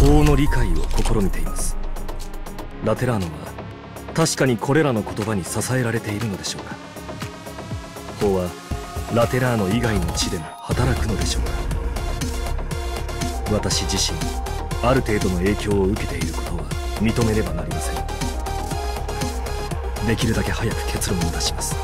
法の理解を試みています。ラテラーノは確かにこれらの言葉に支えられているのでしょうか。法はラテラーノ以外の地でも働くのでしょうか。私自身ある程度の影響を受けていることは認めねばなりません。できるだけ早く結論を出します。